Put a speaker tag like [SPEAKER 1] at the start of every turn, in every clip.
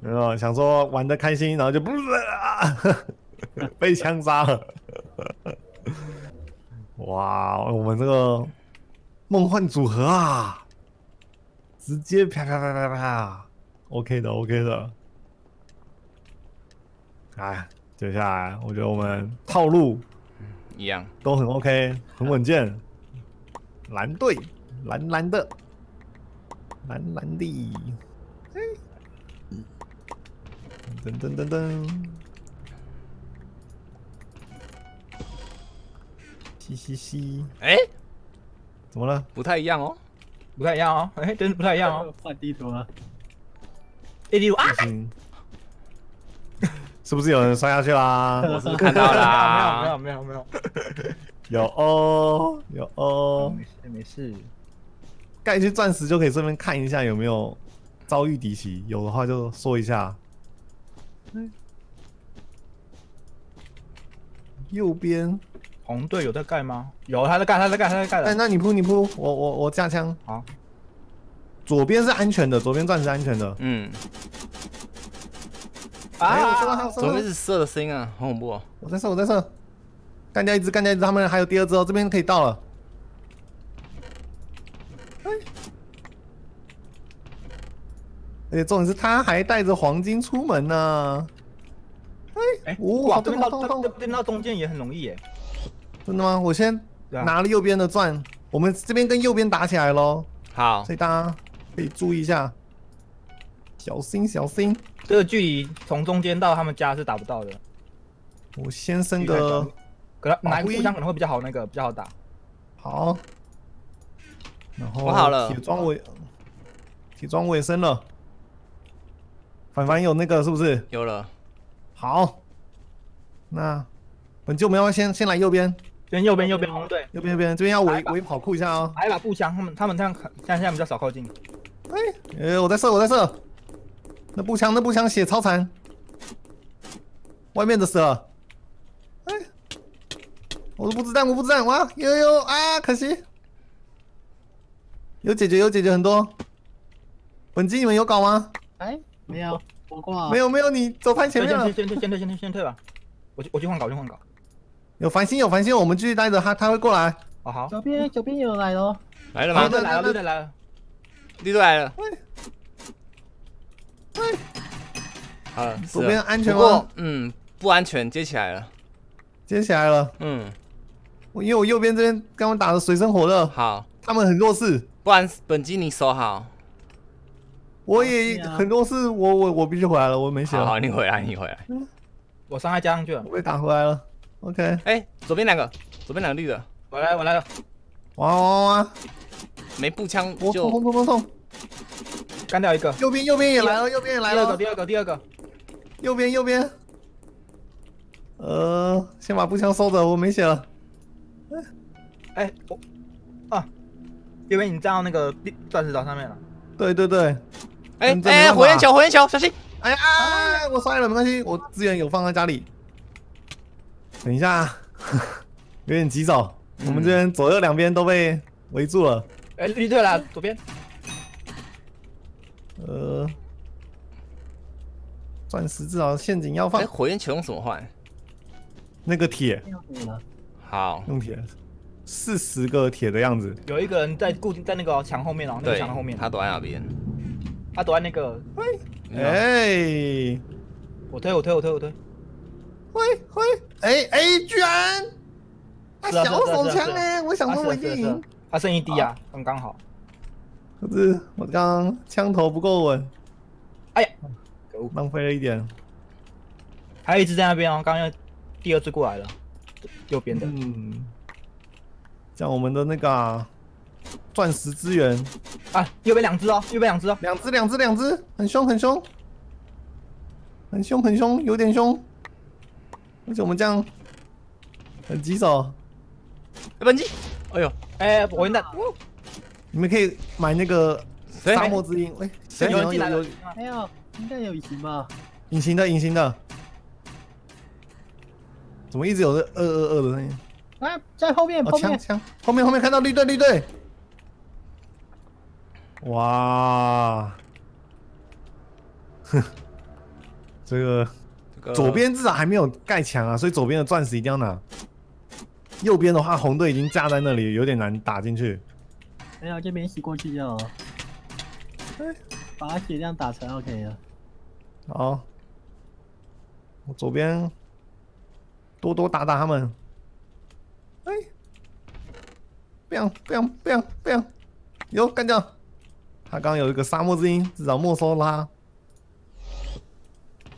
[SPEAKER 1] 然后想说玩的开心，然后就不是啊，被枪杀了。哇，我们这个梦幻组合啊，直接啪啪啪啪啪，OK 的，OK 的。哎，接下来我觉得我们套路
[SPEAKER 2] 一样，
[SPEAKER 1] 都很 OK，很稳健。蓝队，蓝蓝的，蓝蓝的。噔噔噔噔，嘻嘻嘻，
[SPEAKER 2] 哎，
[SPEAKER 1] 怎么了？
[SPEAKER 2] 不太一样哦，
[SPEAKER 3] 不太一样哦，哎，真的不太一样哦。
[SPEAKER 4] 换地图了，
[SPEAKER 3] 地图啊！
[SPEAKER 1] 是不是有人摔下去啦？
[SPEAKER 2] 我是看到啦，
[SPEAKER 3] 没有没有没有没有，
[SPEAKER 1] 有哦有哦，
[SPEAKER 3] 没事没事。
[SPEAKER 1] 盖一些钻石就可以顺便看一下有没有遭遇敌袭，有的话就说一下。右边
[SPEAKER 3] 红队有在盖吗？有，他在盖，他在盖，他在盖
[SPEAKER 1] 哎，那你扑，你扑，我我我架枪。
[SPEAKER 3] 好，
[SPEAKER 1] 左边是安全的，左边钻石安全的。
[SPEAKER 2] 嗯。
[SPEAKER 1] 啊！
[SPEAKER 2] 左边是射的声音啊，好恐怖哦！
[SPEAKER 1] 我在射，我在射，干掉一只，干掉一只，他们还有第二只哦，这边可以到了。而且重点是他还带着黄金出门呢。哎
[SPEAKER 3] 哎，哇，这边到中间也很容易耶。
[SPEAKER 1] 真的吗？我先拿了右边的钻，我们这边跟右边打起来喽。
[SPEAKER 2] 好，
[SPEAKER 1] 所以大家可以注意一下，小心小心。
[SPEAKER 3] 这个距离从中间到他们家是打不到的。
[SPEAKER 1] 我先升个，
[SPEAKER 3] 可能拿步枪可能会比较好，那个比较好打。
[SPEAKER 1] 好。然后
[SPEAKER 2] 我好了，
[SPEAKER 1] 铁装我，铁装我也升了。凡凡有那个是不是？
[SPEAKER 2] 有了。
[SPEAKER 1] 好，那本就我们要先先来右边，
[SPEAKER 3] 先右边右边对，
[SPEAKER 1] 右边右边这边要围围跑酷一下哦。
[SPEAKER 3] 来一把步枪，他们他们这样看，现在比较少靠近。
[SPEAKER 1] 哎，呃，我在射，我在射。那步枪，那步枪血超残。外面的死了。哎，我的不子弹，我不子弹，哇，有有啊，可惜。有解决，有解决很多。本机你们有搞吗？
[SPEAKER 4] 哎，没有。
[SPEAKER 1] 我挂没有没有，你走太前面了。
[SPEAKER 3] 先退先退先退先退吧，我去我去换稿去换稿。
[SPEAKER 1] 有繁星有繁星，我们继续待着，他他会过来。
[SPEAKER 3] 哦好。
[SPEAKER 4] 左边左边有来了。
[SPEAKER 2] 来了吗？
[SPEAKER 3] 绿队来了绿队来了，
[SPEAKER 2] 绿队来了。
[SPEAKER 1] 喂。
[SPEAKER 2] 好了，
[SPEAKER 1] 左边安全吗？
[SPEAKER 2] 嗯，不安全，接起来了。
[SPEAKER 1] 接起来了。嗯。我因为我右边这边刚刚打的水深火热。
[SPEAKER 2] 好。
[SPEAKER 1] 他们很弱势。
[SPEAKER 2] 不然本机你守好。
[SPEAKER 1] 我也很多事，我我我必须回来了，我没血了。
[SPEAKER 2] 好，你回来，你回来。
[SPEAKER 3] 我伤害加上去了，
[SPEAKER 1] 我被打回来了。OK。
[SPEAKER 2] 哎，左边两个，左边两个绿的。
[SPEAKER 3] 我来，我来了。
[SPEAKER 1] 哇哇哇！
[SPEAKER 2] 没步枪就。
[SPEAKER 1] 痛痛痛痛！
[SPEAKER 3] 干掉一个。
[SPEAKER 1] 右边右边也来了，右边也来了。
[SPEAKER 3] 第二个第二个第二个。
[SPEAKER 1] 右边右边。呃，先把步枪收着，我没血了。
[SPEAKER 3] 哎，我啊，右边你站到那个钻石岛上面了。
[SPEAKER 1] 对对对。
[SPEAKER 2] 哎哎，火焰球，火焰球，小心！
[SPEAKER 1] 哎呀，我摔了，没关系，我资源有放在家里。等一下，有点急躁，我们这边左右两边都被围住了。
[SPEAKER 3] 哎，绿队了，左边。
[SPEAKER 1] 呃，钻石至少陷阱要放。
[SPEAKER 2] 哎，火焰球用什么换？
[SPEAKER 1] 那个铁。
[SPEAKER 2] 好，
[SPEAKER 1] 用铁，四十个铁的样子。
[SPEAKER 3] 有一个人在固定在那个墙后面哦，那个墙的后面。
[SPEAKER 2] 他躲在哪边？
[SPEAKER 3] 他躲在那个，
[SPEAKER 1] 哎，
[SPEAKER 3] 我推我推我推我推，
[SPEAKER 1] 喂喂，哎哎，居然，他小手枪呢？我想说我赢，
[SPEAKER 3] 他剩一滴啊，刚刚好。
[SPEAKER 1] 可是我刚刚枪头不够稳，
[SPEAKER 3] 哎呀，
[SPEAKER 1] 浪费了一点。
[SPEAKER 3] 还有一只在那边哦，刚刚第二只过来了，右边的。
[SPEAKER 1] 嗯，像我们的那个。钻石资源
[SPEAKER 3] 啊！右边两只哦，右边两只哦，
[SPEAKER 1] 两只两只两只，很凶很凶，很凶很凶，有点凶。而且我们这样很棘手。
[SPEAKER 2] 本机，哎呦，
[SPEAKER 3] 哎，火焰弹，
[SPEAKER 1] 你们可以买那个沙漠之鹰。喂，
[SPEAKER 3] 有人进来了？
[SPEAKER 4] 没有，应该有隐形吧？
[SPEAKER 1] 隐形的，隐形的。怎么一直有这二二二的声音？
[SPEAKER 4] 啊，在后面，后面，
[SPEAKER 1] 枪，后面后面看到绿队绿队。哇！哼，这个左边至少还没有盖墙啊，所以左边的钻石一定要拿。右边的话，红队已经架在那里，有点难打进去。
[SPEAKER 4] 没有，这边洗过去就好了。把它血量打成 OK 了。
[SPEAKER 1] 好，我左边多多打打他们。哎，biang biang biang biang，有干掉。他刚刚有一个沙漠之鹰，至少没收啦。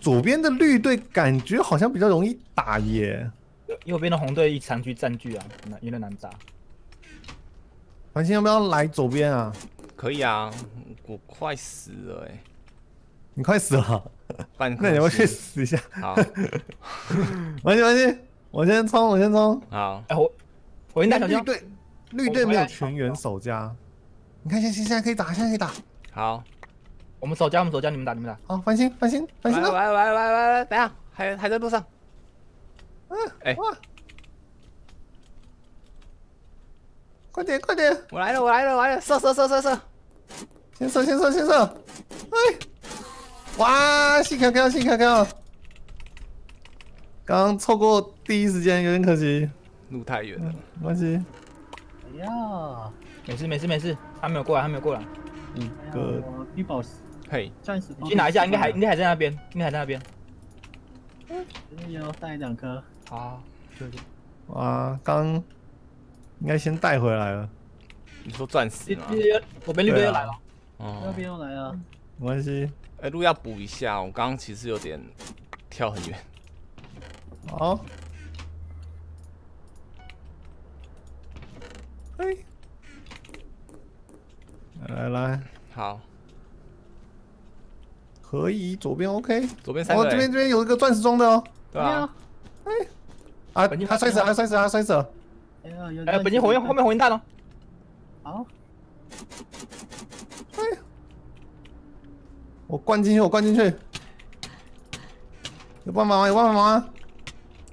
[SPEAKER 1] 左边的绿队感觉好像比较容易打耶。
[SPEAKER 3] 右右边的红队一长驱占据啊，难有点难打。
[SPEAKER 1] 繁星要不要来左边啊？
[SPEAKER 2] 可以啊，我快死了哎、
[SPEAKER 1] 你快死了，那你要去死一下。
[SPEAKER 2] 好
[SPEAKER 1] 完系完系，我先冲，我先冲。
[SPEAKER 2] 好，
[SPEAKER 3] 哎、我我应该小。
[SPEAKER 1] 绿队，绿队没有全员守家。你看，现现现在可以打，现在可以打。
[SPEAKER 2] 好，
[SPEAKER 3] 我们守家，我们守家，你们打，你们打。
[SPEAKER 1] 好，繁星，繁星，繁星了。
[SPEAKER 2] 来来来来来来，等一下，还还在路上，
[SPEAKER 1] 嗯，
[SPEAKER 2] 哎
[SPEAKER 1] 哇！快点，快点，
[SPEAKER 2] 我来了，我来了，我来了，射射射射射，
[SPEAKER 1] 先射，先射，先射。哎，哇，细条条，细条条。刚刚错过第一时间，有点可惜。
[SPEAKER 2] 路太远了，
[SPEAKER 1] 没关系，
[SPEAKER 4] 哎呀，
[SPEAKER 3] 没事没事没事，他没有过来，还没有过来。
[SPEAKER 1] 五
[SPEAKER 4] 哎呀，
[SPEAKER 1] 个
[SPEAKER 4] 我绿宝石
[SPEAKER 2] 嘿，
[SPEAKER 4] 钻石
[SPEAKER 3] 你去拿一下，应该还应该还在那边，应该还在那边。
[SPEAKER 4] 这边有带两颗。
[SPEAKER 3] 好，谢谢
[SPEAKER 1] 哇，刚应该先带回来了，
[SPEAKER 2] 你说钻石吗？
[SPEAKER 3] 左边绿队又来了。
[SPEAKER 4] 右
[SPEAKER 2] 哦，
[SPEAKER 4] 边又来了，
[SPEAKER 1] 没关系。
[SPEAKER 2] 哎，路要补一下，我刚刚其实有点跳很远，
[SPEAKER 1] 好。哎，来来来，
[SPEAKER 2] 好，
[SPEAKER 1] 可以，左边 OK。哦，
[SPEAKER 2] 左边三个人，
[SPEAKER 1] 这边这边有一个钻石装的哦。
[SPEAKER 2] 对啊，
[SPEAKER 1] 啊，
[SPEAKER 3] 本金
[SPEAKER 1] 他摔死了，他摔死了，他摔死了。
[SPEAKER 4] 哎呀，有
[SPEAKER 3] 哎，本金火焰后面火焰弹哦。
[SPEAKER 4] 好，
[SPEAKER 1] 我灌进去，我灌进去。有办法吗？有办法吗？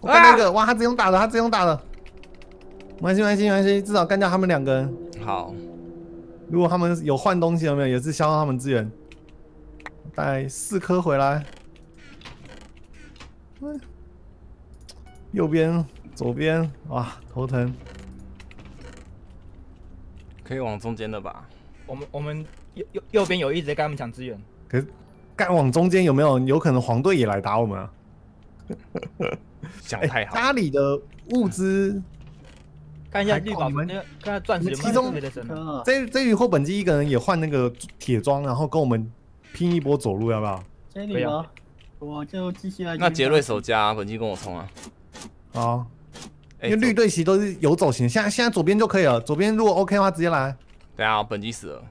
[SPEAKER 1] 我干那个，哇，他只用打的，他只用打的。没关系，没关系，没关系，至少干掉他们两个人。
[SPEAKER 2] 好，
[SPEAKER 1] 如果他们有换东西，有没有也是消耗他们资源。带四颗回来。嗯右边、左边，哇，头疼。
[SPEAKER 2] 可以往中间的吧？
[SPEAKER 3] 我们我们右右右边有一直在跟他们抢资源。
[SPEAKER 1] 可是干往中间有没有有可能黄队也来打我们啊？
[SPEAKER 2] 想太好，
[SPEAKER 1] 家里的物资，
[SPEAKER 3] 看一下绿宝，
[SPEAKER 1] 靠你们
[SPEAKER 3] 那个看下钻石有没
[SPEAKER 1] 其中
[SPEAKER 3] 有特别的深啊。
[SPEAKER 1] 这这鱼或本机一个人也换那个铁装，然后跟我们拼一波走路，要不要？
[SPEAKER 4] 接你了，我就继续来。
[SPEAKER 2] 那杰瑞守家，本机跟我冲啊！
[SPEAKER 1] 好，
[SPEAKER 2] 哎，
[SPEAKER 1] 因为绿，队其实都是游走型，现在现在左边就可以了。左边如果 OK 的话，直接来
[SPEAKER 2] 等一下本机死了，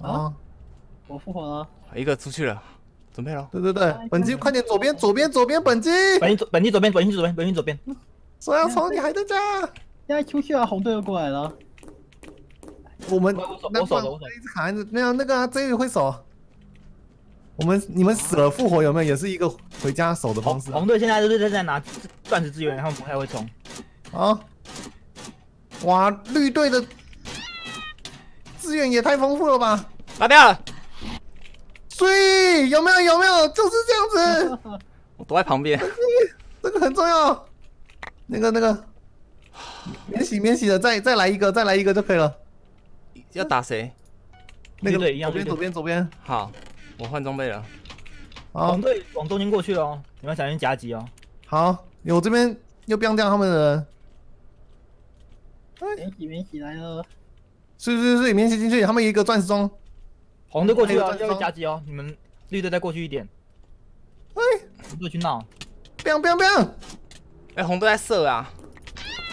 [SPEAKER 1] 啊！
[SPEAKER 4] 我复活了，
[SPEAKER 2] 一个出去了，准备了。
[SPEAKER 1] 对对对，本机快点，左边左边左边，本机
[SPEAKER 3] 本机左本机左边，本机左边，本机左边。
[SPEAKER 1] 说要冲，你还在家？
[SPEAKER 4] 现在出去了，红队又过来了。
[SPEAKER 1] 我们
[SPEAKER 3] 我守
[SPEAKER 1] 那
[SPEAKER 3] 我守
[SPEAKER 1] 一直卡在没有那个啊，这鱼会守。我们你们死了复活有没有？也是一个回家守的方式啊
[SPEAKER 3] 红队现在都是在拿钻石资源，他们不太会冲。
[SPEAKER 1] 啊！哇，绿队的资源也太丰富了吧！
[SPEAKER 2] 打掉了，
[SPEAKER 1] 所以有没有有没有？就是这样子，
[SPEAKER 2] 我躲在旁边。
[SPEAKER 1] 这个很重要。那个那个，免洗免洗的，再再来一个，再来一个就可以了。
[SPEAKER 2] 要打谁？
[SPEAKER 1] 那个左边左边左边，
[SPEAKER 2] 好，我换装备了。
[SPEAKER 1] 好
[SPEAKER 3] 红队往中间过去了哦，你们小心夹击哦。
[SPEAKER 1] 好，我这边又不掉他们的人，
[SPEAKER 4] 免洗免洗来了，
[SPEAKER 1] 是是是，免洗进去，他们一个钻石装。
[SPEAKER 3] 红队过去了，要夹击哦。你们绿队再过去一点，
[SPEAKER 1] 哎
[SPEAKER 3] 红队去闹。
[SPEAKER 1] ，biang biang biang
[SPEAKER 2] 哎，红队在射啊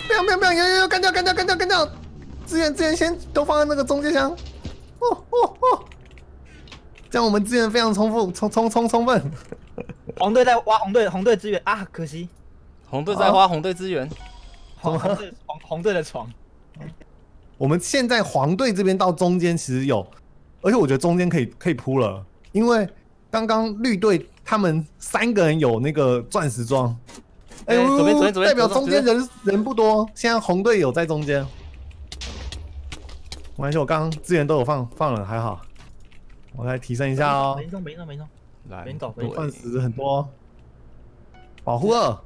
[SPEAKER 1] ！biang biang biang，有有有，干掉干掉干掉干掉！资源资源先都放在那个中间箱。哦哦哦，这样我们资源非常充富，充充充充分。
[SPEAKER 3] 红队在挖红队红队资源啊，可惜
[SPEAKER 2] 红队在挖红队资源，
[SPEAKER 3] 红红队红红队的床。
[SPEAKER 1] 我们现在黄队这边到中间其实有，而且我觉得中间可以可以铺了，因为刚刚绿队他们三个人有那个钻石装，哎、
[SPEAKER 2] 哎左边左边左边
[SPEAKER 1] 代表中间人人不多，现在红队有在中间。没关系，我刚刚资源都有放放了，还好，我来提升一下哦
[SPEAKER 3] 没。中没中没中。
[SPEAKER 2] 蓝
[SPEAKER 3] 边走
[SPEAKER 2] 队
[SPEAKER 1] 钻石很多，保护二，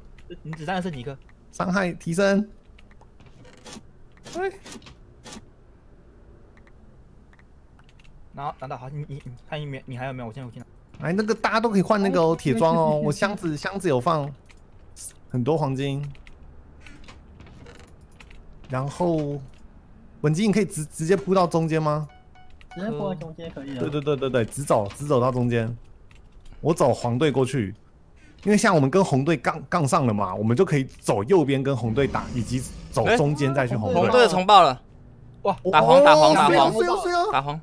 [SPEAKER 3] 你子弹剩几颗？
[SPEAKER 1] 伤害提升。哎，
[SPEAKER 3] 然后拿到好，你你你看你没你还有没有？我现在我进来。
[SPEAKER 1] 哎，那个大家都可以换那个哦，铁装哦。我箱子箱子有放很多黄金，然后文姬，你可以直直接扑到中间吗？
[SPEAKER 4] 直接过中间可以
[SPEAKER 1] 对
[SPEAKER 4] 了。
[SPEAKER 1] 对对对对，直走直走到中间，我走黄队过去，因为像我们跟红队杠杠上了嘛，我们就可以走右边跟红队打，以及走
[SPEAKER 2] 哎
[SPEAKER 1] 中间再去红队。
[SPEAKER 2] 红队的重爆了，
[SPEAKER 3] 哇，
[SPEAKER 2] 打黄打黄打黄打黄。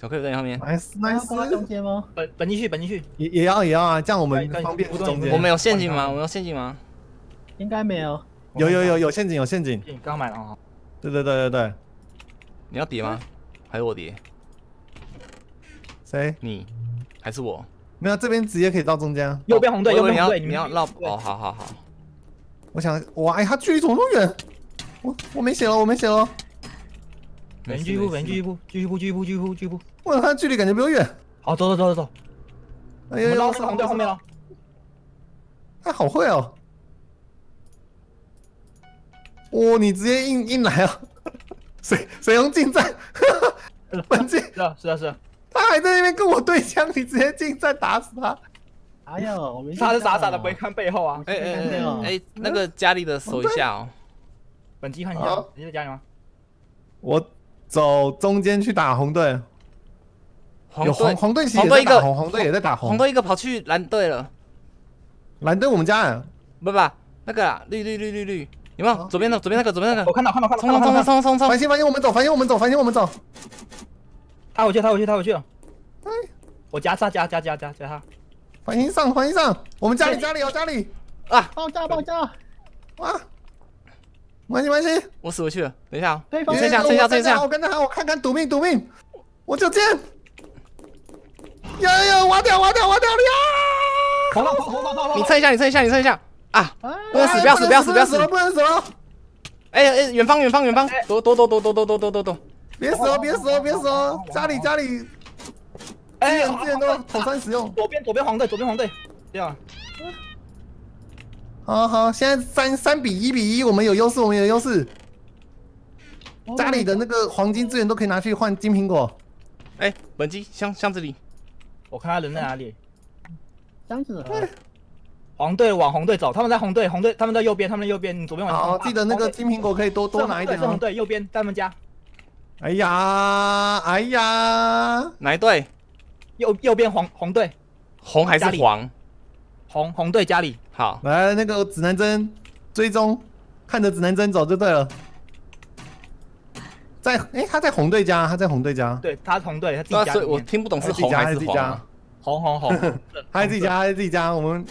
[SPEAKER 2] 小 K 在你后面
[SPEAKER 1] ，，nice
[SPEAKER 4] nice，中间吗？
[SPEAKER 3] 本本进去本进去。
[SPEAKER 1] 也也要也要啊，这样我们方便中间。
[SPEAKER 2] 我们有陷阱吗？我们有陷阱吗？
[SPEAKER 4] 应该没有。
[SPEAKER 1] 有有有有陷阱有陷阱，
[SPEAKER 3] 你刚刚买了啊？
[SPEAKER 1] 对对对对对，
[SPEAKER 2] 你要叠吗？还是我叠？
[SPEAKER 1] 谁？
[SPEAKER 2] 你还是我？
[SPEAKER 1] 没有这边直接可以到中间啊。
[SPEAKER 3] 右边红队，右边红队，
[SPEAKER 2] 你要绕哦，好好好，
[SPEAKER 1] 我想，哇，哎，他距离怎么那么远？我我没血了，我没血了。
[SPEAKER 3] 本继续步，本继续步，继续步，继续步，继续步，继续步。
[SPEAKER 1] 哇，他距离感觉比我远。
[SPEAKER 3] 好，走走走走走，
[SPEAKER 1] 哎呀，
[SPEAKER 3] 我们到那个红队后面了。
[SPEAKER 1] 他好会哦！哇，你直接硬硬来啊！水水龙近战？本季
[SPEAKER 3] 是啊是啊是啊，
[SPEAKER 1] 他还在那边跟我对枪，你直接近战打死他。
[SPEAKER 4] 哎呀，我没。
[SPEAKER 3] 他是傻傻的不会。看背后啊。
[SPEAKER 2] 哎哎哎哎，那个家里的守一下哦。
[SPEAKER 3] 本机看一
[SPEAKER 1] 好
[SPEAKER 3] 下，你在家里吗？
[SPEAKER 1] 我走中间去打红队，有红
[SPEAKER 2] 红队
[SPEAKER 1] 红队
[SPEAKER 2] 一个
[SPEAKER 1] 也在打红，红队也在打红。
[SPEAKER 2] 红队一个跑去蓝队了，
[SPEAKER 1] 蓝队我们家人，
[SPEAKER 2] 不不，那个啦绿绿绿绿绿，有没有？左边的左边那个左边那个，
[SPEAKER 3] 我看到看到看到
[SPEAKER 2] 冲冲冲
[SPEAKER 3] 看到看到，
[SPEAKER 2] 冲冲冲
[SPEAKER 1] 繁！星繁星我们走，繁星我们走，繁星我们走。
[SPEAKER 3] 他回去他回去他回去了
[SPEAKER 1] 哎。
[SPEAKER 3] 我夹他夹夹夹夹夹他，
[SPEAKER 1] 繁星上，繁星上，我们家里家里有家里，
[SPEAKER 2] 啊，
[SPEAKER 4] 爆炸爆炸！
[SPEAKER 1] 哇！没关系没关系，
[SPEAKER 2] 我死回去了，等一下哦，
[SPEAKER 4] 对方
[SPEAKER 2] 你剩下剩下剩下
[SPEAKER 1] 我，跟着他，我看看赌命赌命，我就这样。有有有，挖掉挖掉挖掉了呀！
[SPEAKER 3] 跑跑跑跑跑跑
[SPEAKER 2] 你蹭一下，你蹭一下，你蹭一下啊！
[SPEAKER 4] 啊！
[SPEAKER 2] 不能死，不要死，不要死，不要死
[SPEAKER 1] 了，！不能死了，
[SPEAKER 2] 哎哎，远方远方远方，躲躲躲躲躲躲躲躲躲躲！
[SPEAKER 1] 别死了，别死了，别死了！家里家里资
[SPEAKER 3] 哎，
[SPEAKER 1] 源资源都统三使用。
[SPEAKER 3] 左边左边黄队左边黄队，这样
[SPEAKER 1] 好好，现在三三比一比一，我们有优势，我们有优势。家里的那个黄金资源都可以拿去换金苹果。
[SPEAKER 2] 哎，本机箱箱子里，
[SPEAKER 3] 我看他人在哪里。
[SPEAKER 4] 箱子盒，
[SPEAKER 3] 黄队往红队走，他们在红队，红队他们在右边，他们在右边，你左边往
[SPEAKER 1] 好，记得那个金苹果可以多多拿一点哦。
[SPEAKER 3] 是红队右边，在他们家
[SPEAKER 1] 哎呀，哎呀，
[SPEAKER 2] 哪一队？
[SPEAKER 3] 右右边黄红队，
[SPEAKER 2] 红还是黄？
[SPEAKER 3] 红红队家里，
[SPEAKER 2] 好，
[SPEAKER 1] 来那个指南针追踪，看着指南针走就对了。在哎，他在红队家，他在红队家，
[SPEAKER 3] 对，他是红队，他自己家，
[SPEAKER 2] 我听不懂是
[SPEAKER 1] 自己家
[SPEAKER 2] 红还是
[SPEAKER 1] 自己家
[SPEAKER 2] 黄啊。
[SPEAKER 3] 红红红，
[SPEAKER 1] 他在自己家，他在自己家，我们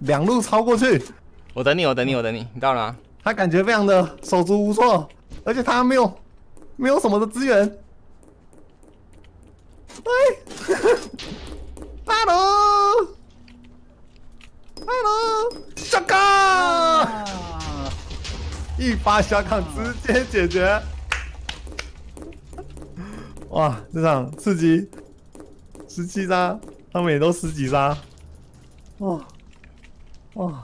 [SPEAKER 1] 两路超过去，
[SPEAKER 2] 我等你，我等你，我等你，你到了吗？
[SPEAKER 1] 他感觉非常的手足无措，而且他没有没有什么的资源。喂，Hello，Hello，小刚，
[SPEAKER 4] 啊！
[SPEAKER 1] 一发小康直接解决。哇，这场刺激，十七杀，他们也都十几杀。哇哇，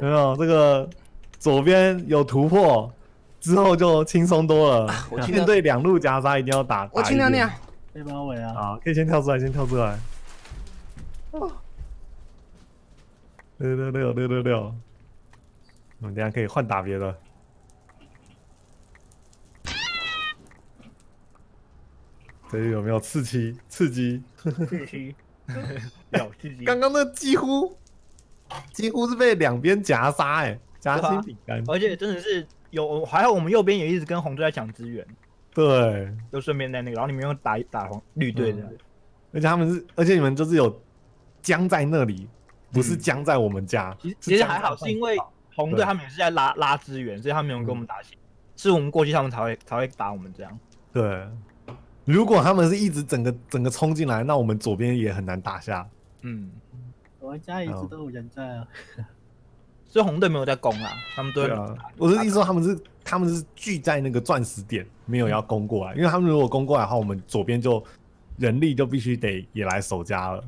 [SPEAKER 1] 有没有这个左边有突破，之后就轻松多了。面对两路夹杀，一定要打。
[SPEAKER 2] 我
[SPEAKER 1] 打一遍
[SPEAKER 2] 去尿尿。
[SPEAKER 4] 被包围啊！
[SPEAKER 1] 好，可以先跳出来，先跳出来。哦六六六六六六，我们等一下可以换打别的。这里有没有刺激？刺激！
[SPEAKER 3] 刺激，有刺激，
[SPEAKER 1] 刚刚那几乎几乎是被两边夹杀哎、夹心饼干。
[SPEAKER 3] 而且真的是有，还好我们右边也一直跟红队在抢资源，
[SPEAKER 1] 对，
[SPEAKER 3] 就顺便在那个，然后你们又打打红绿队的，
[SPEAKER 1] 而且他们是，而且你们就是有僵在那里，不是僵在我们家。
[SPEAKER 3] 其实其实还好，是因为红队他们也是在拉拉资源，所以他们没有跟我们打起，是我们过去他们才会才会打我们这样。
[SPEAKER 1] 对，如果他们是一直整个整个冲进来，那我们左边也很难打下。
[SPEAKER 3] 嗯，
[SPEAKER 4] 我们家一直都有人在啊。
[SPEAKER 3] 所以红队没有在攻啊，他们都
[SPEAKER 1] 对啊，我是意思说他们是他们是聚在那个钻石点，没有要攻过来，因为他们如果攻过来的话，我们左边就人力就必须得也来守家了。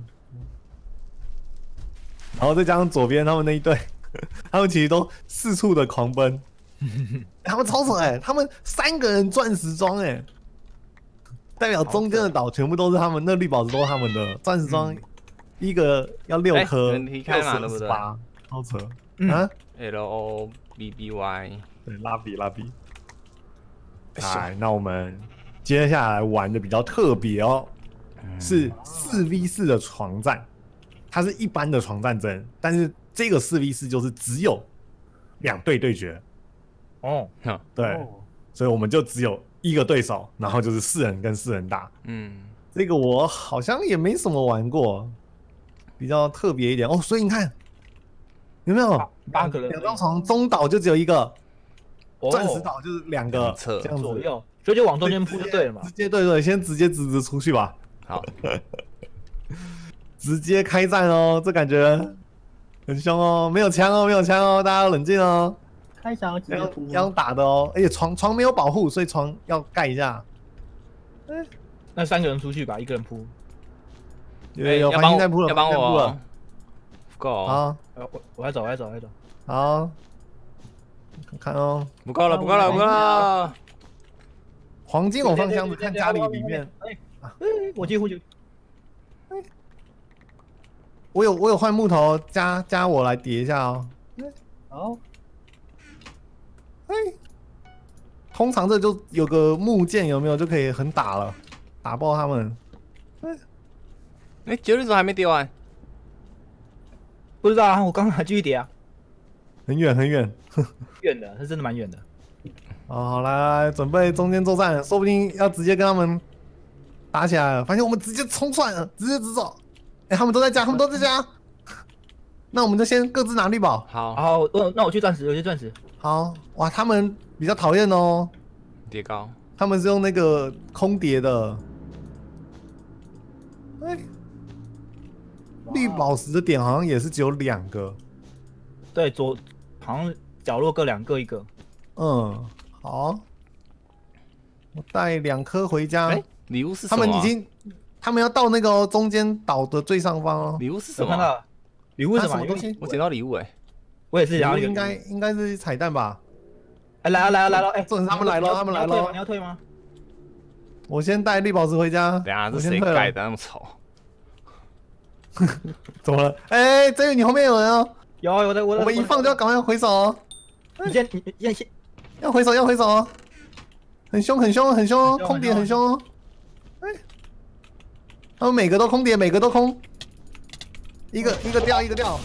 [SPEAKER 1] 然后再加上左边他们那一队，他们其实都四处的狂奔，他们超扯哎、他们三个人钻石装哎、代表中间的岛全部都是他们，那绿宝石都是他们的钻石装，一个要六
[SPEAKER 2] 哎
[SPEAKER 1] 颗，
[SPEAKER 2] 人体开嘛对不对？
[SPEAKER 1] 八，超扯。
[SPEAKER 3] 嗯。
[SPEAKER 1] 啊
[SPEAKER 2] ！L O B B Y，
[SPEAKER 1] 对，拉比拉比。哎，那我们接下来玩的比较特别哦，是四 v 四的床战，它是一般的床战争，但是这个四 v 四就是只有两队对决，
[SPEAKER 3] 哦，
[SPEAKER 1] 对，
[SPEAKER 4] 哦。
[SPEAKER 1] 所以我们就只有一个对手，然后就是四人跟四人打。
[SPEAKER 2] 嗯，
[SPEAKER 1] 这个我好像也没什么玩过，比较特别一点。哦。所以你看，有没有？
[SPEAKER 3] 八八个人
[SPEAKER 1] 两张床，中岛就只有一个，
[SPEAKER 3] 哦。
[SPEAKER 1] 钻石岛就是两个这样子。
[SPEAKER 3] 左右，所以就往中间铺就对了嘛。
[SPEAKER 1] 直。接对对，先直接直直出去吧，
[SPEAKER 2] 好，
[SPEAKER 1] 直接开战哦，这感觉很凶哦，没有枪哦，没有枪哦，大家要冷静哦，
[SPEAKER 4] 开枪要直接
[SPEAKER 1] 要打的哦，而且床床没有保护，所以床要盖一下。
[SPEAKER 3] 那三个人出去吧，一个人铺。
[SPEAKER 1] 有有黄金在铺了，
[SPEAKER 2] 要帮我哦，不够哦，
[SPEAKER 1] 好。
[SPEAKER 3] 呃，我我来走，我来走，我来走。
[SPEAKER 1] 好，看哦，
[SPEAKER 2] 不够了，不够了，不够了，
[SPEAKER 1] 黄金我放箱子，看家里里面，
[SPEAKER 3] 哎，哎我几乎就
[SPEAKER 1] 我有我有换木头，加加我来叠一下哦。
[SPEAKER 4] 好，
[SPEAKER 1] 哎，通常这就有个木剑，有没有就可以很打了，打爆他们。
[SPEAKER 2] 哎，杰瑞怎么还没叠完？
[SPEAKER 3] 不知道啊，我刚刚还继续叠啊，
[SPEAKER 1] 很远很远。
[SPEAKER 3] 远的，是真的蛮远的。
[SPEAKER 1] 哦，好来来来，准备中间作战，说不定要直接跟他们打起来了。发现我们直接冲算了，直接直走。哎、他们都在家，他们都在家。那我们就先各自拿绿宝。
[SPEAKER 2] 好，
[SPEAKER 3] 好，我那我去钻石，我去钻石。
[SPEAKER 1] 好，哇，他们比较讨厌哦，
[SPEAKER 2] 叠高，
[SPEAKER 1] 他们是用那个空叠的。绿宝石的点好像也是只有两个。
[SPEAKER 3] 对，左好像角落各两个一个。
[SPEAKER 1] 嗯，好，我带两颗回家。
[SPEAKER 2] 哎，礼物是什
[SPEAKER 1] 他
[SPEAKER 2] 么啊？
[SPEAKER 1] 们已经，他们要到那个哦中间岛的最上方哦。
[SPEAKER 2] 礼物是什么
[SPEAKER 3] 礼物是什么
[SPEAKER 1] 东西？
[SPEAKER 2] 我捡到礼物哎，
[SPEAKER 3] 我也是想要一个
[SPEAKER 1] 应该应该是彩蛋吧？
[SPEAKER 3] 哎，来了来了来了，哎，
[SPEAKER 1] 重点是他们来了他们来了
[SPEAKER 3] 你要退吗？你要退吗？
[SPEAKER 1] 我先带绿宝石回家。
[SPEAKER 2] 等一下谁？盖的那么丑？
[SPEAKER 1] 怎么了？哎，这个你后面有人哦，
[SPEAKER 3] 有有的，我的
[SPEAKER 1] 我们一放就要赶快回手哦，
[SPEAKER 3] 你先你你先
[SPEAKER 1] 要回手要回手哦，很凶很凶很凶哦，
[SPEAKER 3] 很凶
[SPEAKER 1] 空碟
[SPEAKER 3] 很
[SPEAKER 1] 很凶哦。哎，他们每个都空点，每个都空，一个一个掉一个掉。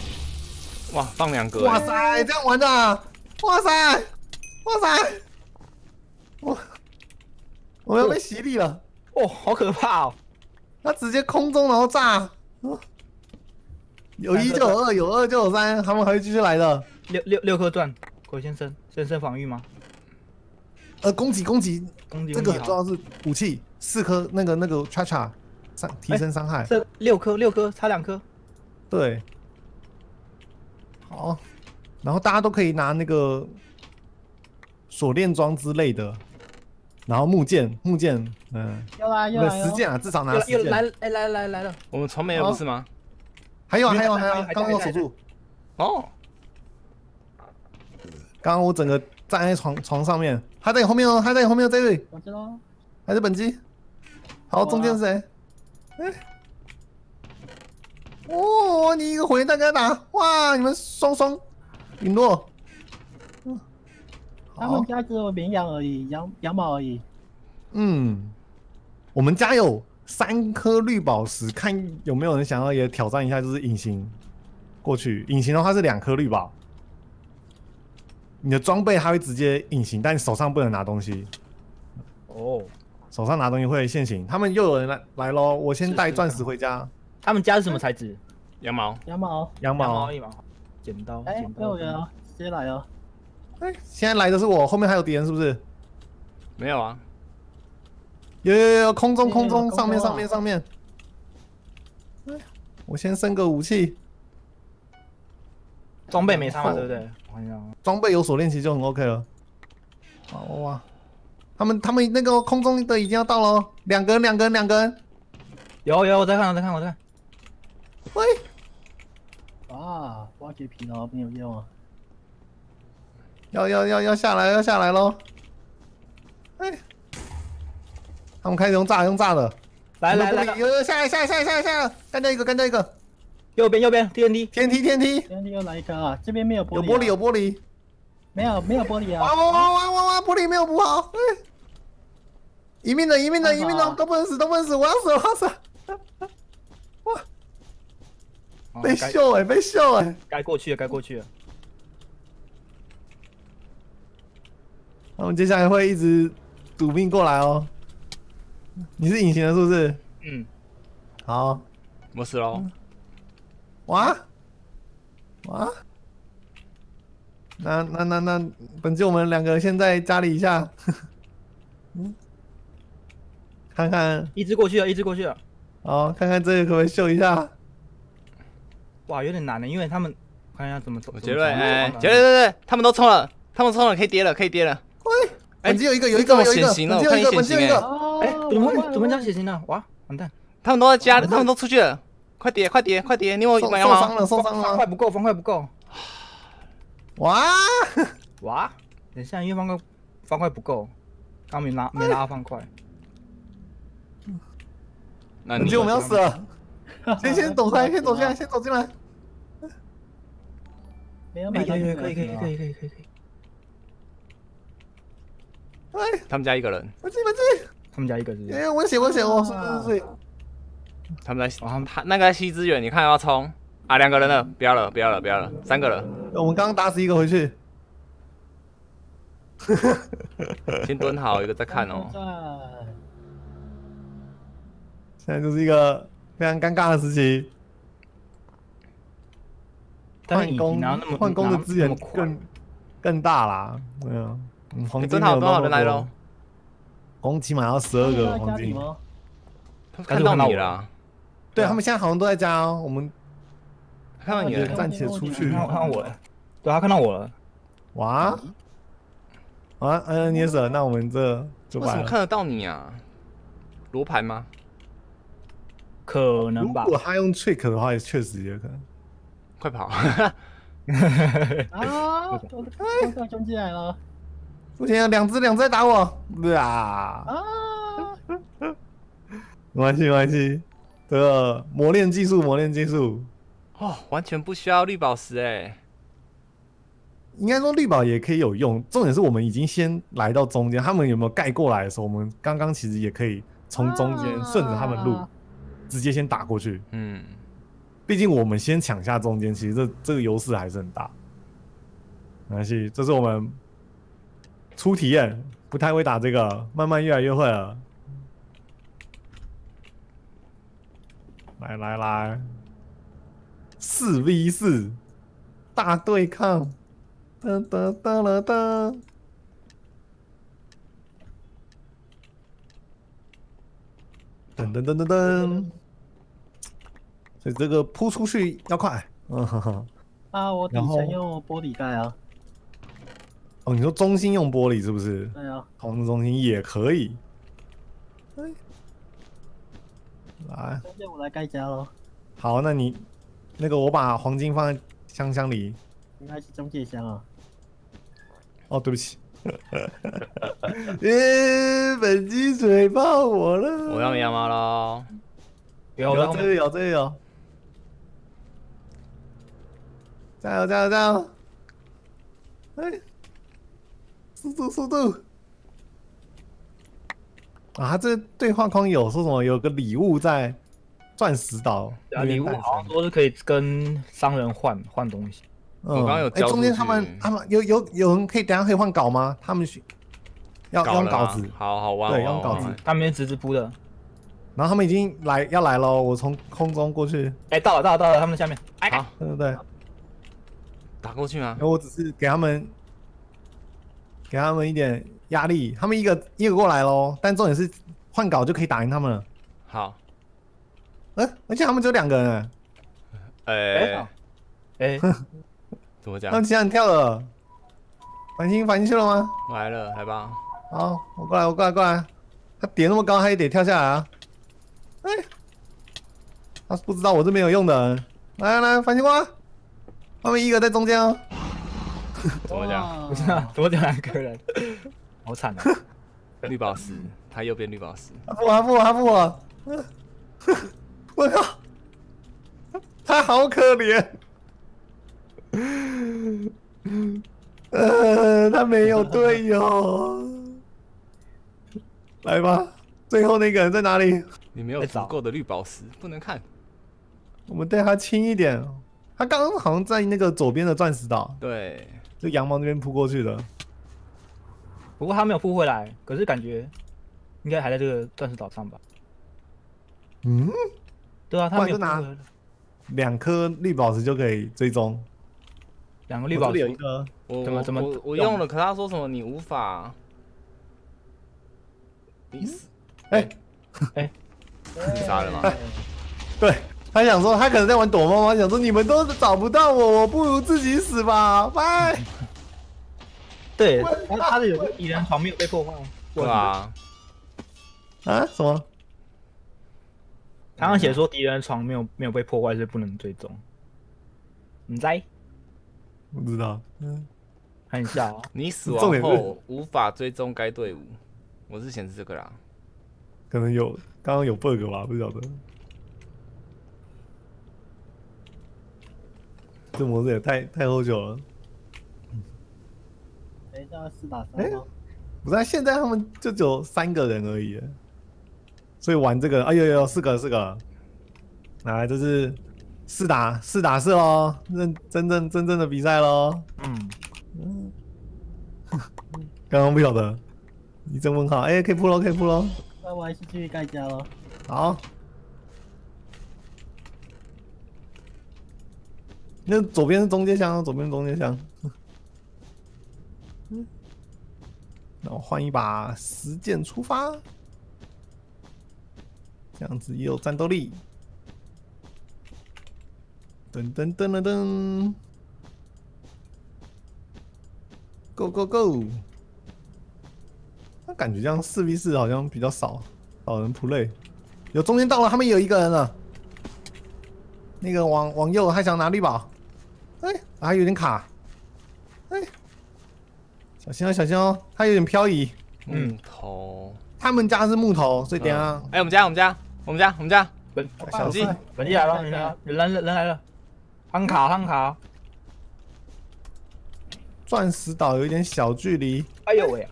[SPEAKER 2] 哇，放两个
[SPEAKER 1] 哇
[SPEAKER 2] 哎，
[SPEAKER 1] 塞，这样玩的啊！哇塞，哇塞，我我要被洗礼了。
[SPEAKER 3] 哦，好可怕哦！
[SPEAKER 1] 他直接空中然后炸，哦有一就有二，有二就有三，他们还会继续来的。
[SPEAKER 3] 六六六颗钻，鬼先生，先生防御吗？
[SPEAKER 1] 呃，攻击攻击，
[SPEAKER 3] 攻击
[SPEAKER 1] 这个
[SPEAKER 3] 攻击好
[SPEAKER 1] 很重要是武器，四颗那个那个 cha cha，伤提升伤害。
[SPEAKER 3] 这六颗六颗差两颗，
[SPEAKER 1] 对，好，然后大家都可以拿那个锁链装之类的，然后木剑木剑，嗯，
[SPEAKER 4] 又来又
[SPEAKER 1] 不是
[SPEAKER 4] 来哦
[SPEAKER 1] 十件啊，至少拿十
[SPEAKER 3] 又又来来来来了，
[SPEAKER 2] 我们船没了不是吗？
[SPEAKER 1] 还有还有还有，
[SPEAKER 3] 还还
[SPEAKER 1] 刚刚有
[SPEAKER 3] 还
[SPEAKER 1] 锁住。
[SPEAKER 2] 哦，
[SPEAKER 1] 刚刚我整个站在床床上面，他在你后面哦，他在你后面哦，这位
[SPEAKER 4] 我知道，
[SPEAKER 1] 还是本机。好，中间是谁？哎、哦，你一个火焰弹跟他打，哇，你们双双陨落。嗯，
[SPEAKER 4] 他们，家只有绵羊而已，羊羊毛而已。
[SPEAKER 1] 嗯，我们家有三颗绿宝石，看有没有人想要也挑战一下，就是隐形过去。隐形的话是两颗绿宝，你的装备它会直接隐形，但你手上不能拿东西。
[SPEAKER 3] 哦，
[SPEAKER 1] 手上拿东西会现形。他们又有人来来喽，我先带钻石回家。
[SPEAKER 3] 他们家是什么材质？
[SPEAKER 2] 羊毛，
[SPEAKER 4] 羊毛，
[SPEAKER 1] 羊毛，
[SPEAKER 3] 一毛，剪刀，
[SPEAKER 4] 哎
[SPEAKER 3] 剪，刀
[SPEAKER 4] 又有人哦，直接来哦。
[SPEAKER 1] 哎，现在来的是我，后面还有敌人是不是？
[SPEAKER 2] 没有啊？
[SPEAKER 1] 有有有有，空中空中，上面上面上面。哎，我先升个武器，
[SPEAKER 3] 装备没差嘛，
[SPEAKER 1] 哦
[SPEAKER 3] 对不对？我看一下啊，
[SPEAKER 1] 装备有锁链其实就很 OK 了。好哇，他们他们那个空中的已经要到了哦，两个人两个人两个人，
[SPEAKER 3] 有有，我在看，我在看，我在看。
[SPEAKER 1] 喂，
[SPEAKER 4] 啊，挖掘疲劳没有用啊。
[SPEAKER 1] 要要要要下来要下来喽！哎，他们开始用炸用炸的，
[SPEAKER 3] 来来来，
[SPEAKER 1] 有有下来下来下来下来下来，干掉一个干掉一个，
[SPEAKER 3] 右边右边 TNT，
[SPEAKER 1] 天梯天梯，
[SPEAKER 4] 天梯又来一颗啊！这边没有玻璃、
[SPEAKER 1] 有玻璃有，玻璃，
[SPEAKER 4] 没有没有玻璃啊！
[SPEAKER 1] 哇哇哇哇哇，玻璃没有补好，哎，一命的一命的一命的都不能死都不能死，我要死我要死，哇，被秀哎被秀哎，
[SPEAKER 3] 该过去了，该过去了。
[SPEAKER 1] 他们接下来会一直赌命过来哦。你是隐形的，是不是？
[SPEAKER 3] 嗯，
[SPEAKER 1] 好，
[SPEAKER 2] 我死喽。
[SPEAKER 1] 哇哇，那那那那，本季我们两个先在家里一下，嗯，看看，
[SPEAKER 3] 一只过去了，一只过去了。
[SPEAKER 1] 好，看看这个可不可以秀一下？
[SPEAKER 3] 哇，有点难的，因为他们看一下怎么走。
[SPEAKER 2] 我杰瑞，杰瑞，对对，他们都冲了，他们冲了，可以跌了，可以跌了。
[SPEAKER 1] 喂，
[SPEAKER 2] 哎
[SPEAKER 1] 本期有一个，有一个，有一个，
[SPEAKER 2] 显形了
[SPEAKER 1] 本期有一个，本期有一个
[SPEAKER 2] 显形，
[SPEAKER 4] 哦
[SPEAKER 3] 哎，怎么怎么这样血型呢？哇，完蛋！
[SPEAKER 2] 他们都在家里，他们都出去了，快跌，快跌，快跌！你有买药吗？
[SPEAKER 1] 受伤了，受伤了吗？
[SPEAKER 3] 方块不够，方块不够。
[SPEAKER 1] 哇，
[SPEAKER 3] 哇，等一下，因为方块方块不够，刚没拉没拉方块。
[SPEAKER 2] 那你
[SPEAKER 1] 觉得我们要死了，先先躲开，先走进来，先走进来。
[SPEAKER 4] 没有买到
[SPEAKER 3] 可以可以可以可以可以可以可以。
[SPEAKER 1] 喂，
[SPEAKER 2] 他们家一个人，
[SPEAKER 1] 我进我进，
[SPEAKER 3] 他们家一个是不是？
[SPEAKER 1] 哎，我血我血我，睡睡睡。
[SPEAKER 2] 他们在
[SPEAKER 3] 哦他们
[SPEAKER 2] 他那个在吸资源，你看要不要冲啊？两个人了，不要了，不要了，不要了，三个了，
[SPEAKER 1] 我们刚刚打死一个回去，
[SPEAKER 2] 先蹲好，一个再看哦。
[SPEAKER 1] 现在就是一个非常尴尬的时期。
[SPEAKER 3] 但是以
[SPEAKER 1] 换工
[SPEAKER 3] 拿那么
[SPEAKER 1] 换工的资源更更大啦，对啊，嗯，黄金
[SPEAKER 2] 蹲好多好
[SPEAKER 1] 没有多
[SPEAKER 2] 人来喽，
[SPEAKER 1] 攻起码要十二个黄金。
[SPEAKER 2] 看到你了，
[SPEAKER 1] 对他们现在好像都在家哦，我们
[SPEAKER 2] 看到你了，
[SPEAKER 1] 对站起来出去
[SPEAKER 3] 看到看到我了，对他看到我了。
[SPEAKER 1] 哇啊，嗯，你也死了，那我们这就
[SPEAKER 2] 为
[SPEAKER 1] 完了。
[SPEAKER 2] 什么看得到你啊？罗盘吗？
[SPEAKER 3] 可能吧，
[SPEAKER 1] 如果他用 trick 的话，也确实也可能。
[SPEAKER 2] 快跑！
[SPEAKER 4] 啊！我的方块冲进来了
[SPEAKER 1] 不行，两只两只在打我，啊，
[SPEAKER 4] 啊！
[SPEAKER 1] 没关系没关系，这个磨练技术磨练技术，
[SPEAKER 2] 哦，完全不需要绿宝石哎。
[SPEAKER 1] 应该说绿宝也可以有用，重点是我们已经先来到中间，他们有没有盖过来的时候，我们刚刚其实也可以从中间顺着他们路，
[SPEAKER 4] 啊
[SPEAKER 1] 直接先打过去。
[SPEAKER 2] 嗯，
[SPEAKER 1] 毕竟我们先抢下中间，其实这这个优势还是很大。没关系，这是我们初体验，不太会打这个，慢慢越来越会了。来来来，四 v 四大对抗，噔噔噔了噔。噔噔噔噔噔，所以这个扑出去要快。嗯哈哈。
[SPEAKER 4] 啊！我底层用玻璃盖啊，
[SPEAKER 1] 哦，你说中心用玻璃是不是？
[SPEAKER 4] 对啊，
[SPEAKER 1] 控制中心也可以。哎，来，
[SPEAKER 4] 中间我来盖家喽，
[SPEAKER 1] 好，那你那个我把黄金放在箱箱里。
[SPEAKER 4] 应该是中介箱啊。
[SPEAKER 1] 哦，对不起。耶，本鸡嘴爆我了。
[SPEAKER 2] 我要没羊毛喽。
[SPEAKER 3] 有
[SPEAKER 1] 这个有这个有。加油加油加油！哎，速度速度！啊，他这对话框有说什么？有个礼物在钻石岛
[SPEAKER 3] 礼物好像
[SPEAKER 1] 生
[SPEAKER 3] 说是可以跟商人换换东西。
[SPEAKER 1] 嗯
[SPEAKER 2] 我刚刚有
[SPEAKER 1] 哎，
[SPEAKER 2] 交
[SPEAKER 1] 中间他们他们有有有人可以等下可以换稿吗？他们需要用稿子，
[SPEAKER 2] 好好玩，
[SPEAKER 1] 对用稿子
[SPEAKER 3] 他们直直铺的。
[SPEAKER 1] 然后他们已经来要来喽，我从空中过去，
[SPEAKER 3] 哎，到了到了到了，他们下面。哎，
[SPEAKER 2] 好，
[SPEAKER 1] 对对对？
[SPEAKER 2] 打过去吗
[SPEAKER 1] 我只是给他们给他们一点压力，他们一个一个过来喽，但重点是换稿就可以打赢他们了。
[SPEAKER 2] 好，
[SPEAKER 1] 呃，而且他们只有两个人，
[SPEAKER 2] 哎，
[SPEAKER 3] 哎，
[SPEAKER 2] 怎么讲
[SPEAKER 1] 他？们竟然跳了，反星反进去了吗？
[SPEAKER 2] 来了，来吧。
[SPEAKER 1] 好，我过来，我过来，过来。他点那么高，他也得跳下来啊！哎，他不知道我是没有用的。来来来，反西瓜，后面一个在中间哦。
[SPEAKER 2] 怎么讲？
[SPEAKER 3] 不是啊，怎么讲两个人？好惨啊！
[SPEAKER 2] 绿宝石，他右边绿宝石。
[SPEAKER 1] 他复我，他复我，他复我。我靠，他好可怜。呃，他没有队友。来吧，最后那个人在哪里？
[SPEAKER 2] 你没有足够的绿宝石，不能看。
[SPEAKER 1] 我们带他轻一点。他刚刚好像在那个左边的钻石岛，
[SPEAKER 2] 对，
[SPEAKER 1] 就羊毛那边扑过去的。
[SPEAKER 3] 不过他没有扑回来，可是感觉应该还在这个钻石岛上吧？
[SPEAKER 1] 嗯，
[SPEAKER 3] 对啊，他没有
[SPEAKER 1] 不然就拿。两颗绿宝石就可以追踪。
[SPEAKER 3] 两个绿宝
[SPEAKER 1] 石里有一
[SPEAKER 3] 石，
[SPEAKER 1] 个，
[SPEAKER 2] 我我
[SPEAKER 3] 怎么怎么
[SPEAKER 2] 我我
[SPEAKER 3] 用
[SPEAKER 2] 用了，可他说什么你无法。你死
[SPEAKER 1] 哎、
[SPEAKER 2] 哎，你杀了吗？
[SPEAKER 1] 对他想说他可能在玩躲猫猫，想说你们都找不到我，我不如自己死吧，拜。
[SPEAKER 3] 对，他他的有个敌人床没有被破坏。
[SPEAKER 2] 对啊，
[SPEAKER 1] 啊？什么？
[SPEAKER 3] 他上写说敌人的床没有没有被破坏，所以不能追踪。你在？
[SPEAKER 1] 不知道。嗯，
[SPEAKER 3] 看一下哦。
[SPEAKER 2] 你死
[SPEAKER 1] 重点是
[SPEAKER 2] 亡后无法追踪该队伍。我是显示这个啦。
[SPEAKER 1] 可能有刚刚有 bug 吧，不晓得。这模式也太太后久了。
[SPEAKER 4] 等一下四打
[SPEAKER 1] 哎
[SPEAKER 4] 三吗？
[SPEAKER 1] 不是、啊，现在他们就只有三个人而已，所以玩这个，哎呦呦，四个四个，来，这是四打四打四喽，认真正真正的比赛喽。
[SPEAKER 3] 嗯嗯，
[SPEAKER 1] 刚刚不晓得，一阵问号，哎、可以扑喽，可以扑喽，
[SPEAKER 4] 那我还是继续盖家咯。
[SPEAKER 1] 好。那左边是中间箱，左边是中间箱。嗯，那我换一把实剑出发，这样子也有战斗力。噔噔噔噔噔，Go Go Go！那感觉这样四 v 四好像比较少，少人 play。有中间到了，他们也有一个人了。那个往往右，还想拿绿宝，哎、还有点卡，哎、小心哦，小心哦，他有点漂移。
[SPEAKER 3] 嗯
[SPEAKER 2] 木头。
[SPEAKER 1] 他们家是木头，所以等下、
[SPEAKER 2] 哎，我们家，我们家，我们家，我们家。
[SPEAKER 3] 本
[SPEAKER 1] 小心
[SPEAKER 2] 心
[SPEAKER 3] 本地来了，人来了，人人人来了，汉卡汉卡，
[SPEAKER 1] 钻石岛有一点小距离。
[SPEAKER 3] 哎呦喂，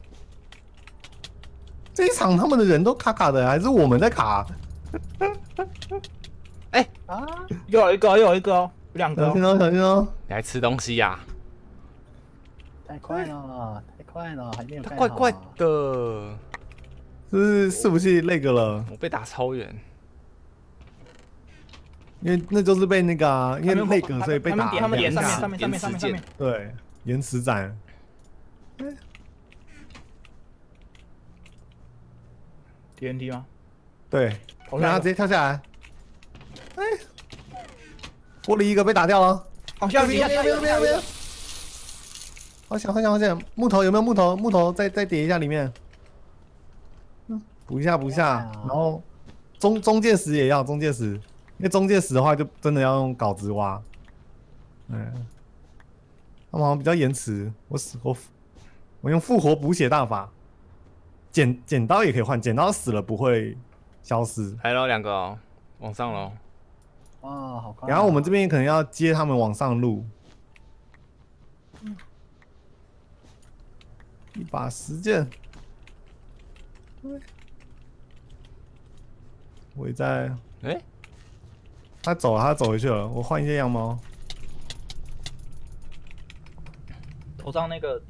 [SPEAKER 1] 这一场他们的人都卡卡的，还是我们在卡？
[SPEAKER 4] 啊，
[SPEAKER 3] 又有一个又有一个哦，有两个哦，
[SPEAKER 1] 小心哦，小心哦。
[SPEAKER 2] 你还吃东西呀？
[SPEAKER 4] 太快了，太快了，还没有盖好。
[SPEAKER 2] 他怪怪的，
[SPEAKER 1] 是是是不是那个了？
[SPEAKER 2] 我被打超远。
[SPEAKER 1] 因为那就是被那个、啊，因为那个所以被打
[SPEAKER 3] 他们点他们点上面上面上面上面上面，
[SPEAKER 1] 对，延迟斩。
[SPEAKER 3] 敌人 T 吗？
[SPEAKER 1] 对，然后直接跳下来。哎，玻璃一个被打掉了。
[SPEAKER 3] 好像
[SPEAKER 1] 没有没有没有没有没有。好险好险好险！木头有没有木头？木头再再叠一下里面。嗯，补一下补一下，然后中中介石也要中介石，因为中介石的话就真的要用镐子挖。嗯，他们好像比较延迟。我死我我用复活补血大法，剪剪刀也可以换，剪刀死了不会消失。
[SPEAKER 2] 还有两个哦，往上喽。
[SPEAKER 4] 哇，好快啊。
[SPEAKER 1] 然后我们这边可能要接他们往上路。一把石剑，我也在，
[SPEAKER 2] 哎，
[SPEAKER 1] 他走了，他走回去了。我换一些羊毛，
[SPEAKER 3] 头上那个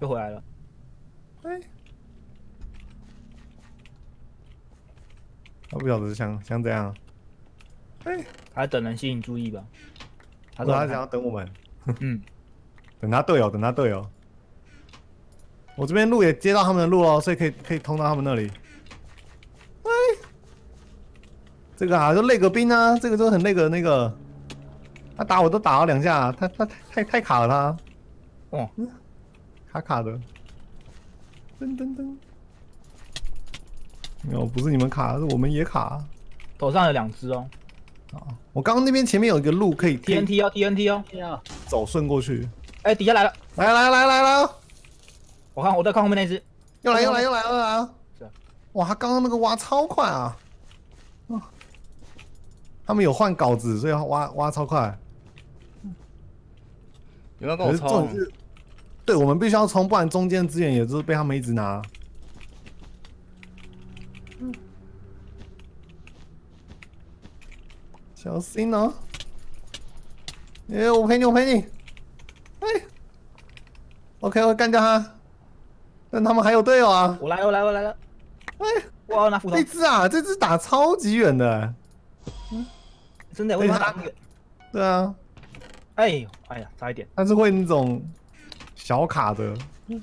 [SPEAKER 3] 又回来了，
[SPEAKER 1] 哎，他不晓得想想怎样，哎，
[SPEAKER 3] 还在等人吸引注意吧？他说
[SPEAKER 1] 他说他想要等我们，
[SPEAKER 3] 嗯，
[SPEAKER 1] 等他队友，等他队友。我这边路也接到他们的路哦，所以可以可以通到他们那里。哎，这个啊，就累个兵啊，这个就很那个那个，他打我都打了两下，他他太太太卡了他，
[SPEAKER 3] 哦，
[SPEAKER 1] 卡卡的。噔噔噔，没有，不是你们卡，是我们也卡。
[SPEAKER 3] 头上有两只哦，
[SPEAKER 1] 我刚刚那边前面有一个路可以
[SPEAKER 3] TNT 哦，TNT 哦，
[SPEAKER 1] 走顺过去。
[SPEAKER 3] 哎，底下来了，
[SPEAKER 1] 来来来来来，
[SPEAKER 3] 我看我在看后面那只，
[SPEAKER 1] 又来又来又来又来啊
[SPEAKER 3] 是啊！
[SPEAKER 1] 哇，他刚刚那个挖超快啊！哦他们有换稿子，所以挖挖超快。
[SPEAKER 2] 有没有跟我冲
[SPEAKER 1] 对我们必须要冲，不然中间资源也就是被他们一直拿。小心哦！哎、我陪你，我陪你。哎，OK，我干掉他。但他们还有队友啊！
[SPEAKER 3] 我来我来我来了，
[SPEAKER 1] 哎，
[SPEAKER 3] 我要拿斧头
[SPEAKER 1] 这，只啊，这只打超级远的。
[SPEAKER 3] 真的，我要拿那个，
[SPEAKER 1] 对啊，
[SPEAKER 3] 哎呦，哎呀，差一点，
[SPEAKER 1] 但是会那种小卡的。有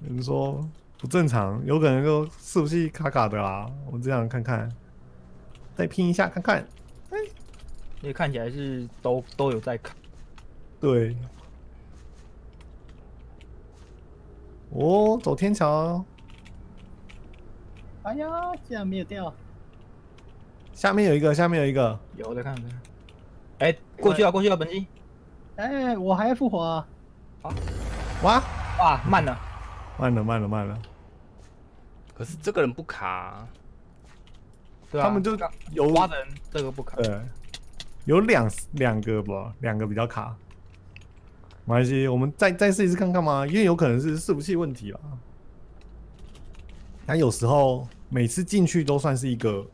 [SPEAKER 1] 人说不正常，有可能就是不是卡卡的啦。我们这样看看，再拼一下看看。
[SPEAKER 3] 因为看起来是都都有在卡，
[SPEAKER 1] 对，哦，走天桥，
[SPEAKER 4] 哎呀，竟然没有掉，
[SPEAKER 1] 下面有一个，下面有一个，
[SPEAKER 3] 有我在看，看。哎，过去了过去了，本机，
[SPEAKER 4] 哎，我还复活啊，
[SPEAKER 1] 哇，
[SPEAKER 3] 哇，慢了，
[SPEAKER 1] 慢了，慢了，慢了。
[SPEAKER 2] 可是这个人不卡啊、
[SPEAKER 3] 对啊，
[SPEAKER 1] 他们就
[SPEAKER 3] 刚
[SPEAKER 1] 有
[SPEAKER 3] 挖的人这个不卡，
[SPEAKER 1] 对，有两两个吧，两个比较卡。没关系，我们再再试一次看看嘛，因为有可能是伺服器问题了。但有时候每次进去都算是一个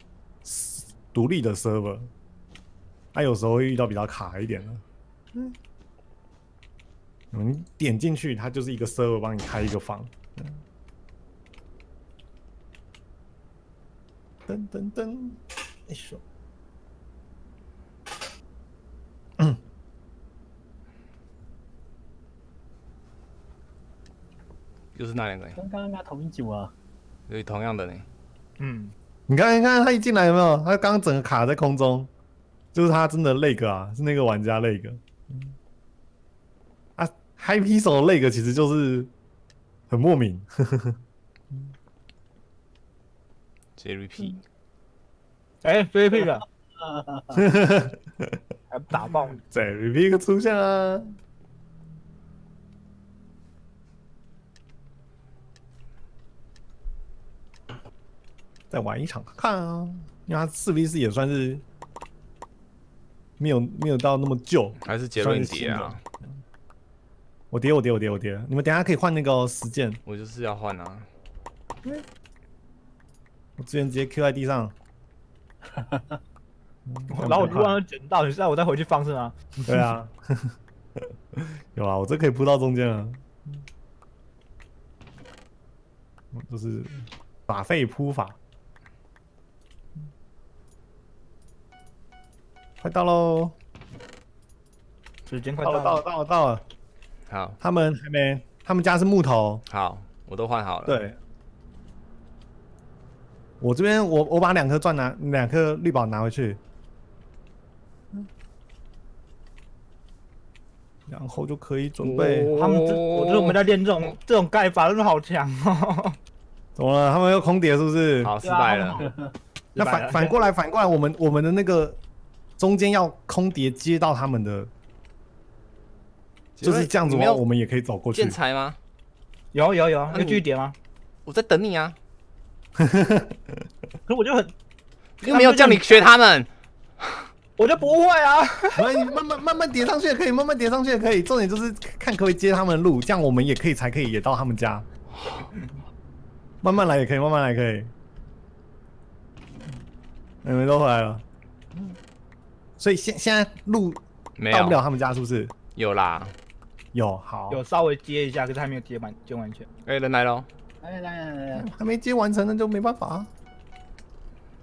[SPEAKER 1] 独立的 server，它有时候会遇到比较卡一点的。嗯，你点进去，它就是一个 server 帮你开一个房。噔噔噔，哎呦。
[SPEAKER 2] 又是那两个人，
[SPEAKER 4] 跟刚刚那同一组啊，
[SPEAKER 2] 对同样的呢。
[SPEAKER 3] 嗯，
[SPEAKER 1] 你看，你看他一进来有没有？他刚刚整个卡在空中，就是他真的 lag 啊，是那个玩家 lag。啊，Happy 手 lag 其实就是很莫名。
[SPEAKER 2] 直接 repeat，
[SPEAKER 3] 哎，飞飞的，还打爆你，
[SPEAKER 1] 在 repeat 出现啊。再玩一场看啊，因为他四 v 四也算是没有没有到那么旧。
[SPEAKER 2] 还是杰伦叠啊？
[SPEAKER 1] 我叠我叠我叠我叠，你们等下可以换那个实践，
[SPEAKER 2] 我就是要换啊。
[SPEAKER 1] 我之前直接 Q 在地上。
[SPEAKER 3] 然后我就忘了捡到，你现在我再回去放是吗？
[SPEAKER 1] 对啊，有啊，我这可以铺到中间啊。我就是把费铺法，快到喽！
[SPEAKER 3] 时间快
[SPEAKER 1] 到了，到了，到了，到了！
[SPEAKER 2] 好，
[SPEAKER 1] 他们还没，他们家是木头。
[SPEAKER 2] 好，我都换好了。，
[SPEAKER 1] 对，我这边我我把两颗钻拿，两颗绿宝拿回去，然后就可以准备。
[SPEAKER 2] 哦
[SPEAKER 3] 他们这，我觉得我们在练这种这种盖法，真的好强哦。
[SPEAKER 1] 怎么了？他们又空碟是不是？
[SPEAKER 2] 好，失败了。
[SPEAKER 1] 那反反过来，反过来，我们我们的那个中间要空碟接到他们的，就是这样子的话，
[SPEAKER 2] 你没有
[SPEAKER 1] 我们也可以走过去
[SPEAKER 2] 建。材吗？
[SPEAKER 3] 有有有，要继续点吗？
[SPEAKER 2] 我在等你啊，
[SPEAKER 3] 可我就很，
[SPEAKER 2] 又没有叫你学他们。
[SPEAKER 3] 我就不会啊。
[SPEAKER 1] 然后你慢慢慢慢叠上去也可以，慢慢叠上去也可以。重点就是看可不可以接他们的路，这样我们也可以才可以也到他们家。慢慢来也可以，慢慢来也可以。你们都回来了，所以现现在路
[SPEAKER 2] 没
[SPEAKER 1] 到不了，他们家，是不是？
[SPEAKER 2] 有啦。
[SPEAKER 1] 有，好，
[SPEAKER 3] 有稍微接一下，可是还没有接完，接完全。
[SPEAKER 2] 哎，人来喽。
[SPEAKER 4] 来来来来来，
[SPEAKER 1] 还没接完成，那就没办法、啊。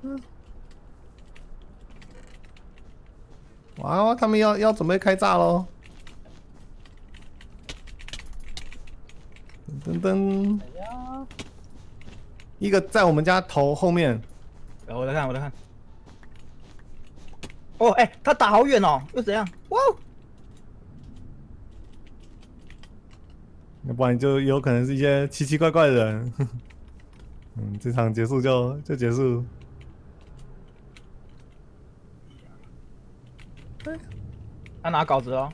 [SPEAKER 1] 嗯，哇，他们要要准备开炸喽！噔噔噔，
[SPEAKER 4] 哎呀，
[SPEAKER 1] 一个在我们家头后面，
[SPEAKER 3] 然后我来看，我来看。哦，哎，他打好远哦，又怎样？哇！
[SPEAKER 1] 要不然就有可能是一些奇奇怪怪的人。嗯，这场结束就就结束。
[SPEAKER 3] 哎，他拿稿子哦。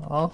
[SPEAKER 1] 好。